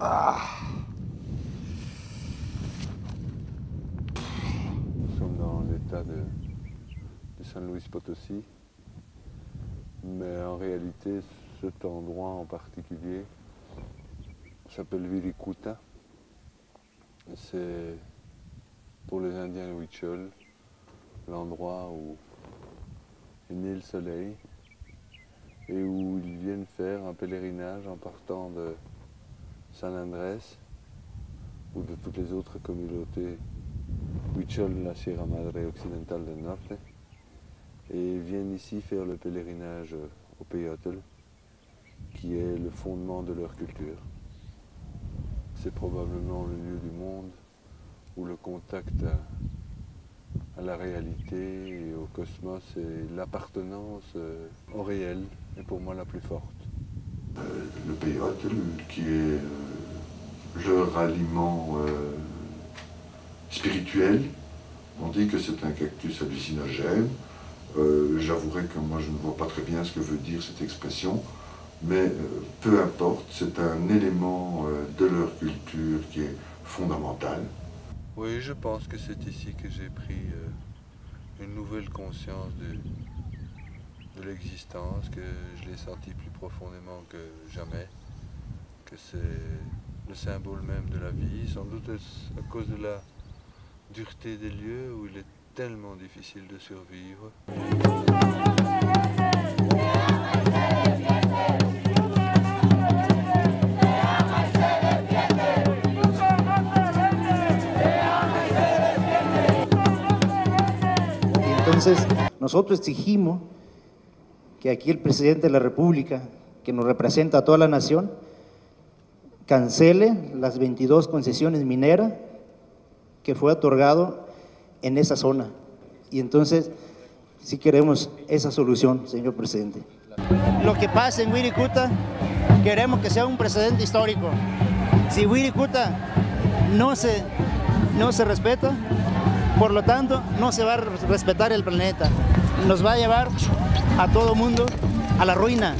Nous sommes dans l'état de, de San Luis Potosi, mais en réalité cet endroit en particulier s'appelle Viricuta. C'est pour les Indiens Huichol l'endroit où est né le soleil et où ils viennent faire un pèlerinage en partant de San Andrés ou de toutes les autres communautés Huichol, la Sierra Madre occidentale del Norte, et viennent ici faire le pèlerinage au Peyotl, qui est le fondement de leur culture. C'est probablement le lieu du monde où le contact à, la réalité et au cosmos et l'appartenance au réel est pour moi la plus forte. Euh, le Peyotl, qui est leur aliment euh, spirituel. On dit que c'est un cactus hallucinogène. Euh, J'avouerai que moi je ne vois pas très bien ce que veut dire cette expression, mais peu importe, c'est un élément de leur culture qui est fondamental. Oui, je pense que c'est ici que j'ai pris une nouvelle conscience de, de l'existence, que je l'ai senti plus profondément que jamais, que c'est le symbole même de la vie, sans doute à cause de la dureté des lieux où il est tellement difficile de survivre. Entonces nosotros exigimos que aquí el presidente de la República, que nos representa a toda la nación, cancele las 22 concesiones mineras que fue otorgado en esa zona. Y entonces sí queremos esa solución, señor presidente. Lo que pasa en Wirikuta, queremos que sea un precedente histórico. Si Wirikuta no se, no se respeta, por lo tanto, no se va a respetar el planeta. Nos va a llevar a todo mundo a la ruina.